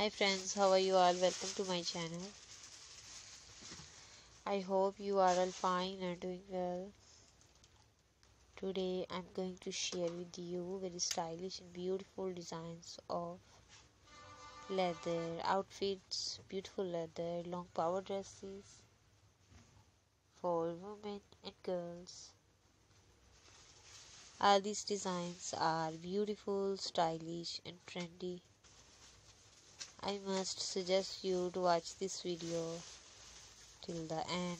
Hi friends, how are you all? Welcome to my channel. I hope you are all fine and doing well. Today I'm going to share with you very stylish and beautiful designs of leather outfits, beautiful leather, long power dresses for women and girls. All these designs are beautiful, stylish and trendy. I must suggest you to watch this video till the end.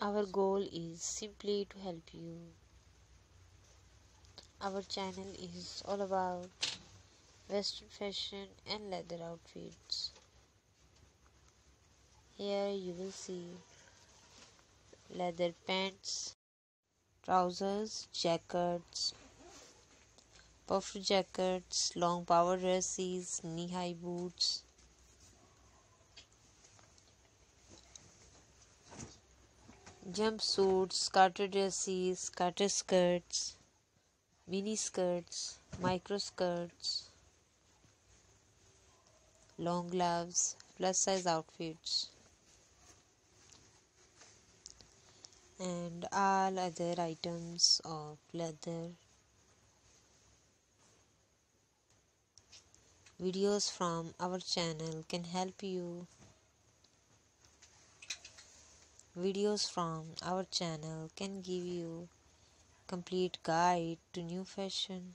Our goal is simply to help you. Our channel is all about western fashion and leather outfits. Here you will see leather pants, trousers, jackets, puff jackets, long power dresses, knee high boots. Jumpsuits, skirted dresses, skirted skirts, mini skirts, micro skirts, long gloves, plus size outfits. And all other items of leather. Videos from our channel can help you. Videos from our channel can give you complete guide to new fashion.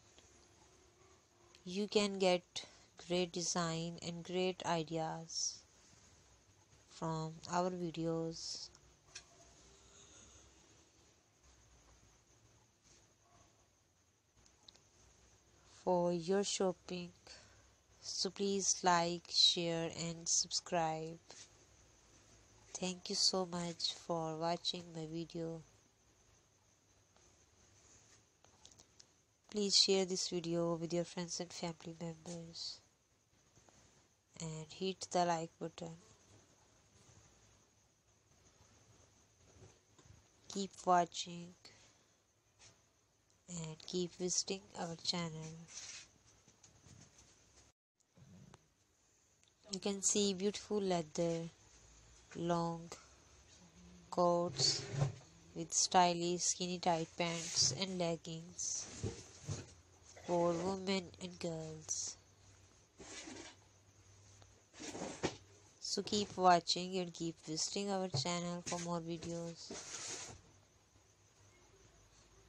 You can get great design and great ideas from our videos for your shopping. So please like, share, and subscribe. Thank you so much for watching my video. Please share this video with your friends and family members and hit the like button. Keep watching and keep visiting our channel. You can see beautiful leather, long coats with stylish skinny tight pants and leggings for women and girls. So keep watching and keep visiting our channel for more videos.